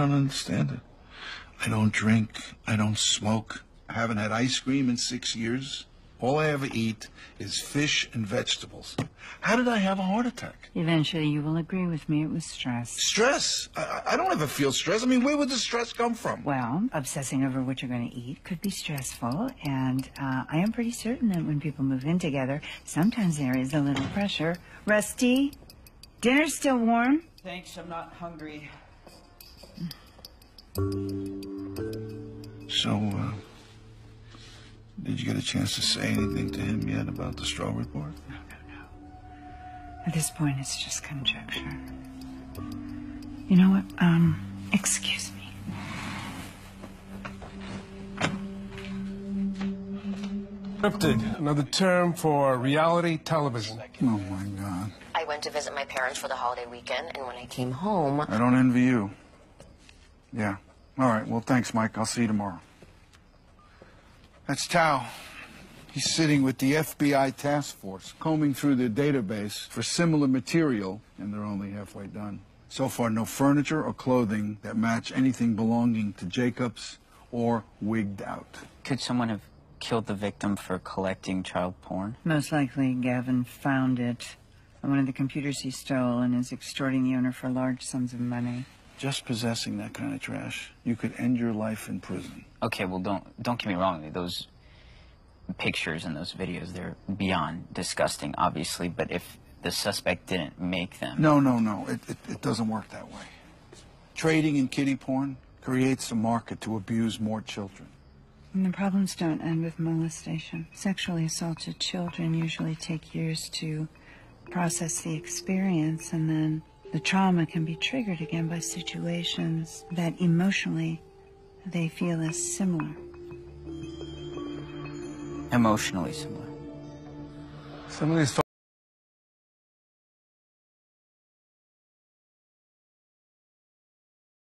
don't understand it. I don't drink. I don't smoke. I haven't had ice cream in six years. All I ever eat is fish and vegetables. How did I have a heart attack? Eventually, you will agree with me it was stress. Stress. I, I- I don't ever feel stress. I mean, where would the stress come from? Well, obsessing over what you're going to eat could be stressful, and uh, I am pretty certain that when people move in together, sometimes there is a little pressure. Rusty, dinner's still warm? Thanks, I'm not hungry. So, uh, did you get a chance to say anything to him yet about the straw report? No, no, no. At this point, it's just conjecture. You know what? Um, excuse me. Scripted, another term for reality television. Oh my God! I went to visit my parents for the holiday weekend, and when I came home, I don't envy you. Yeah. All right. Well, thanks, Mike. I'll see you tomorrow. That's Tao. He's sitting with the FBI task force, combing through their database for similar material, and they're only halfway done. So far, no furniture or clothing that match anything belonging to Jacobs or wigged out. Could someone have killed the victim for collecting child porn? Most likely, Gavin found it on one of the computers he stole and is extorting the owner for large sums of money. Just possessing that kind of trash, you could end your life in prison. Okay, well don't don't get me wrong. Those pictures and those videos they're beyond disgusting, obviously. But if the suspect didn't make them, No, no, no. It, it, it doesn't work that way. Trading in kiddie porn creates a market to abuse more children. And the problems don't end with molestation. Sexually assaulted children usually take years to process the experience, and then the trauma can be triggered again by situations that emotionally they feel as similar. emotionally similar. Some of these